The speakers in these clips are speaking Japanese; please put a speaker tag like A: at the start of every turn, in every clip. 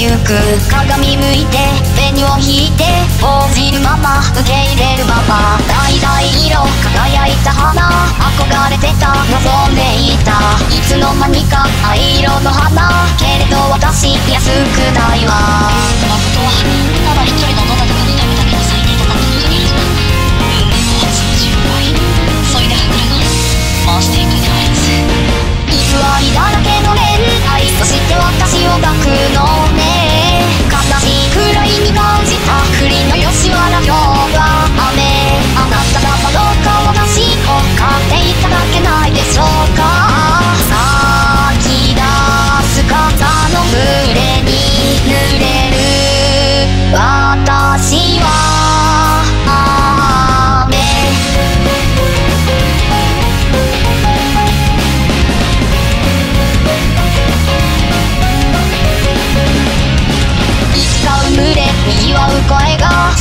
A: ゆく鏡向いてペ紅を引いて応じるまま受け入れるまま橙色輝いた花憧れてた望んでいた。いつの間にか藍色の花けれど私安く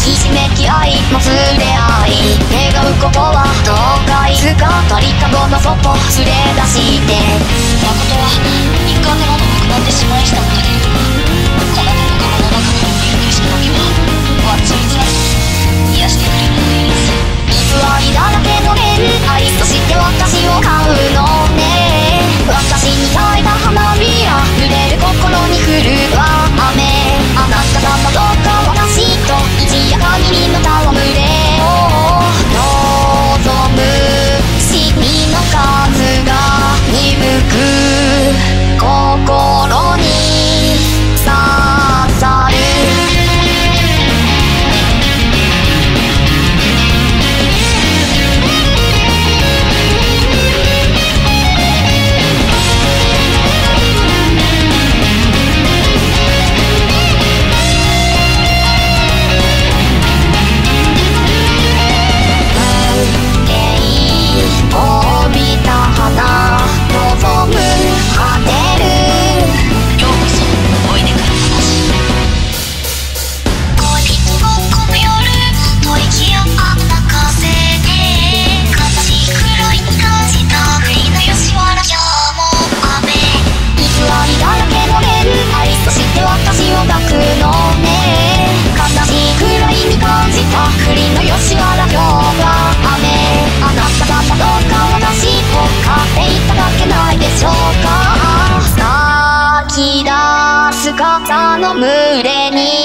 A: ひしめき合いも触れ合い。願うことはどうかいつか鳥かごの外連れ出して
B: 誠は一貫でもなくなってしまいしたのだの
A: 群れに